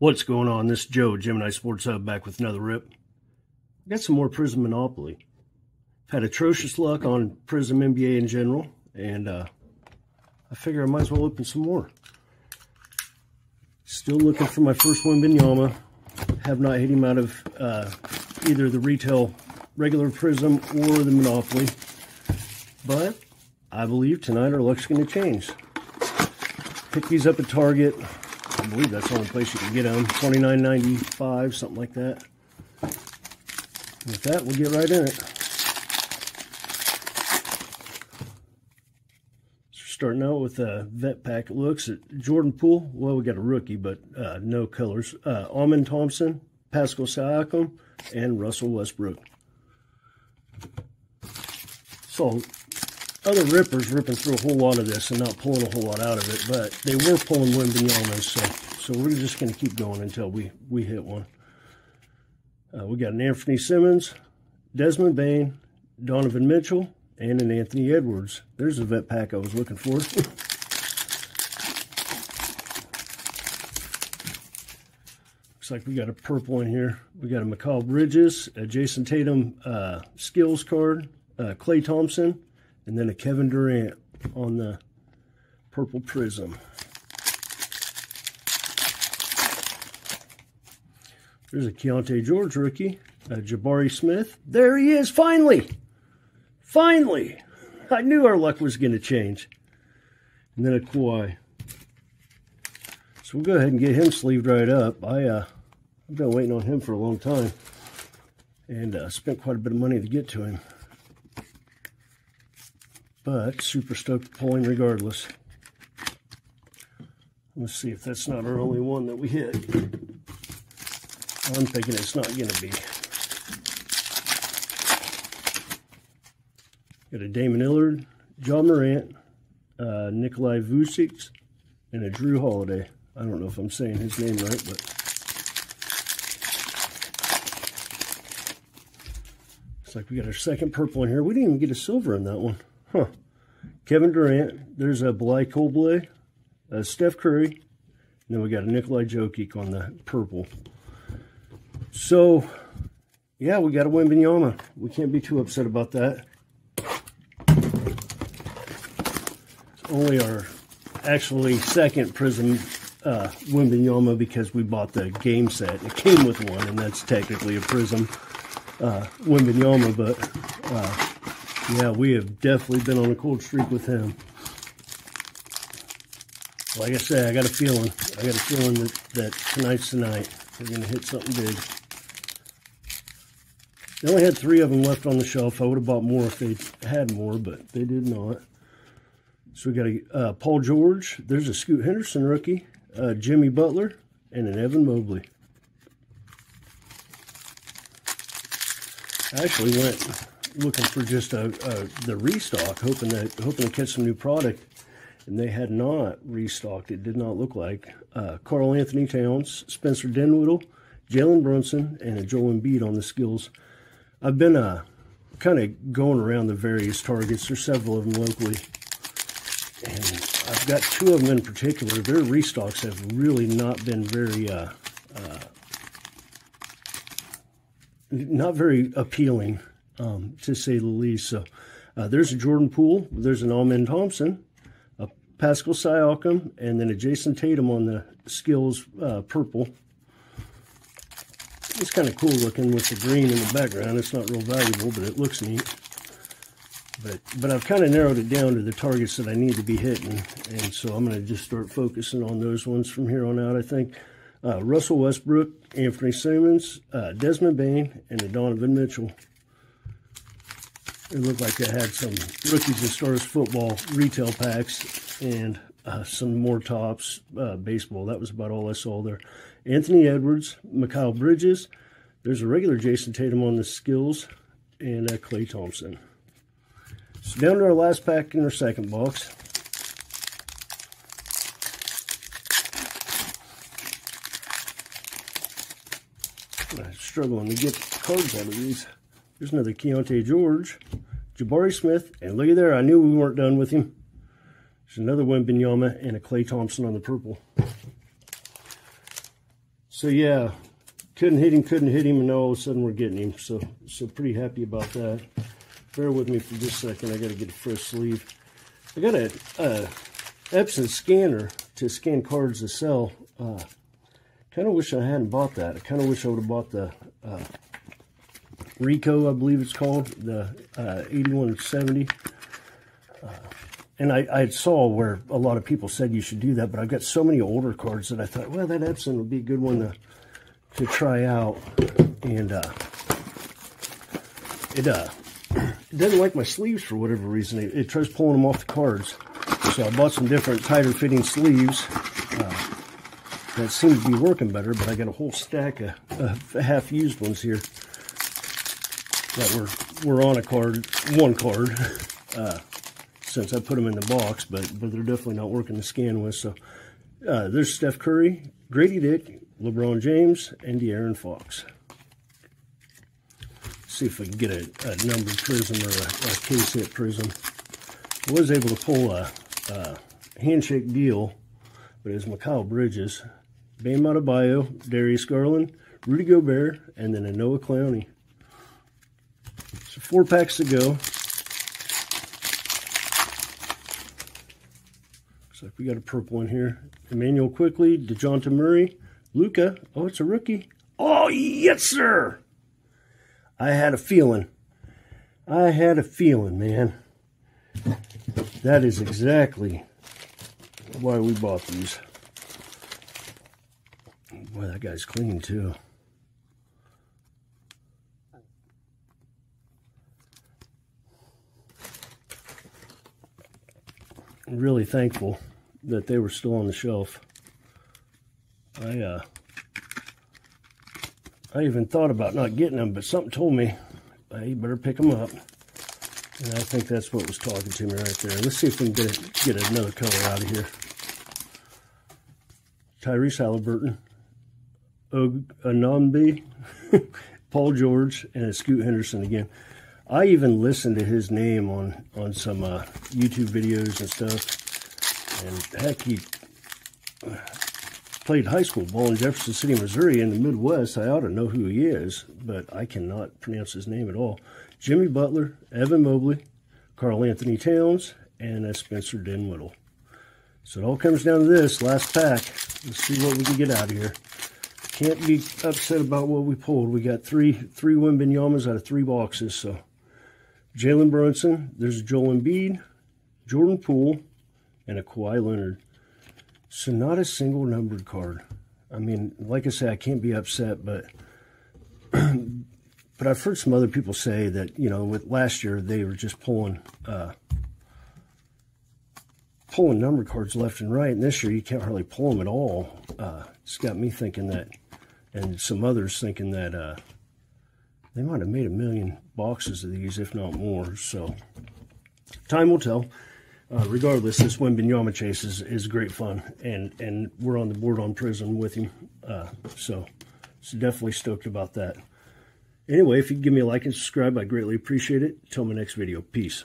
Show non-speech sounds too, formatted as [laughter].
What's going on? This is Joe, Gemini Sports Hub, back with another rip. Got some more Prizm Monopoly. Had atrocious luck on Prizm NBA in general, and uh, I figure I might as well open some more. Still looking for my first one, Wembanyama. Have not hit him out of uh, either the retail regular Prizm or the Monopoly. But I believe tonight our luck's going to change. Pick these up at Target. Believe that's the only place you can get them. $29.95, something like that. With that, we'll get right in it. Starting out with a vet pack. It looks at Jordan Poole. Well, we got a rookie, but uh, no colors. Uh, Amen Thompson, Pascal Siakam, and Russell Westbrook. So other rippers ripping through a whole lot of this and not pulling a whole lot out of it, but they were pulling Wembanyama's, so so we're just going to keep going until we, we hit one. Uh, we got an Anfernee Simons, Desmond Bane, Donovan Mitchell, and an Anthony Edwards. There's a vet pack I was looking for. [laughs] Looks like we got a purple in here. We got a Mikal Bridges, a Jayson Tatum uh, skills card, uh, Klay Thompson, and then a Kevin Durant on the purple prizm. There's a Keyonte George rookie, a Jabari Smith. There he is, finally! Finally! I knew our luck was going to change. And then a Kawhi. So we'll go ahead and get him sleeved right up. I, uh, I've been waiting on him for a long time. And uh, spent quite a bit of money to get to him. But super stoked pulling regardless. Let's see if that's not our only one that we hit. I'm thinking it's not going to be. Got a Damian Lillard, John Morant, uh, Nikolai Vucic, and a Jrue Holiday. I don't know if I'm saying his name right, but looks like we got our second purple in here. We didn't even get a silver in that one. Huh. Kevin Durant. There's a Bly Colblay, a Steph Curry, and then we got a Nikolai Jokic on the purple. So, yeah, we got a Wembanyama. We can't be too upset about that. It's only our actually second Prizm uh, because we bought the game set. It came with one, and that's technically a Prizm uh, but uh, yeah, we have definitely been on a cold streak with him. Like I said, I got a feeling. I got a feeling that, that tonight's tonight. We're going to hit something big. They only had three of them left on the shelf. I would have bought more if they had more, but they did not. So we got a uh, Paul George. There's a Scoot Henderson rookie, uh, Jimmy Butler, and an Evan Mobley. I actually went looking for just a, a, the restock, hoping that hoping to catch some new product, and they had not restocked. It did not look like uh, Karl-Anthony Towns, Spencer Dinwiddie, Jalen Brunson, and Joel Embiid on the skills. I've been uh, kind of going around the various targets. There's several of them locally. And I've got two of them in particular. Their restocks have really not been very, uh, uh, not very appealing, um, to say the least. So uh, there's a Jordan Poole. There's an Amen Thompson, a Pascal Siakam, and then a Jayson Tatum on the skills uh, purple. It's kind of cool looking with the green in the background. It's not real valuable, but it looks neat. But but I've kind of narrowed it down to the targets that I need to be hitting. And so I'm going to just start focusing on those ones from here on out, I think. Uh, Russell Westbrook, Anfernee Simons, uh, Desmond Bane, and Donovan Mitchell. It looked like they had some rookies and stars football retail packs and uh, some more Topps uh, baseball. That was about all I saw there. Anthony Edwards, Mikal Bridges. There's a regular Jayson Tatum on the skills, and uh, Klay Thompson. So down to our last pack in our second box. I'm struggling to get cards out of these. There's another Keyonte George, Jabari Smith, and look at there, I knew we weren't done with him. There's another Wembanyama and a Klay Thompson on the purple. So yeah, couldn't hit him, couldn't hit him, and all of a sudden we're getting him. So so pretty happy about that. Bear with me for just a second. I got to get a fresh sleeve. I got a, a Epson scanner to scan cards to sell. Uh, kind of wish I hadn't bought that. I kind of wish I would have bought the uh, Ricoh, I believe it's called, the uh, 8170. Uh, and I, I, saw where a lot of people said you should do that, but I've got so many older cards that I thought, well, that Epson would be a good one to, to try out. And uh, it, uh, it doesn't like my sleeves for whatever reason. It, it, tries pulling them off the cards. So I bought some different tighter fitting sleeves. Uh, that seems to be working better, but I got a whole stack of, of half used ones here that were, were on a card, one card, [laughs] uh, since I put them in the box, but, but they're definitely not working to scan with. So uh, there's Steph Curry, Grady Dick, LeBron James, and De'Aaron Fox. See if we can get a, a numbered prizm or a, a case hit prizm. I was able to pull a, a handshake deal, but it's Mikal Bridges, Bam Adebayo, Darius Garland, Rudy Gobert, and then a Noah Clowney. Four packs to go. Looks like we got a purple one here. Immanuel Quickley, DeJounte Murray, Luka. Oh, it's a rookie. Oh, yes, sir. I had a feeling. I had a feeling, man. That is exactly why we bought these. Boy, that guy's clean, too. Really thankful that they were still on the shelf. I uh, I even thought about not getting them, but something told me, hey, better pick them up. And I think that's what was talking to me right there. Let's see if we can get, get another color out of here. Tyrese Halliburton, OG [laughs] Paul George, and Scoot Henderson again. I even listened to his name on, on some uh, YouTube videos and stuff. And heck, he played high school ball in Jefferson City, Missouri in the Midwest. I ought to know who he is, but I cannot pronounce his name at all. Jimmy Butler, Evan Mobley, Karl Anthony Towns, and uh, Spencer Dinwiddie. So it all comes down to this last pack. Let's see what we can get out of here. Can't be upset about what we pulled. We got three three Wembanyama's out of three boxes, so Jalen Brunson, there's Joel Embiid, Jordan Poole, and a Kawhi Leonard. So not a single numbered card. I mean, like I say, I can't be upset, but [clears throat] but I've heard some other people say that you know, with last year they were just pulling uh, pulling number cards left and right, and this year you can't hardly pull them at all. Uh, it's got me thinking that, and some others thinking that uh, they might have made a million boxes of these, if not more. So time will tell. Uh, regardless, this Wembanyama chase is, is great fun, and, and we're on the board on Prizm with him. Uh, so, so definitely stoked about that. Anyway, if you give me a like and subscribe, I greatly appreciate it. Till my next video. Peace.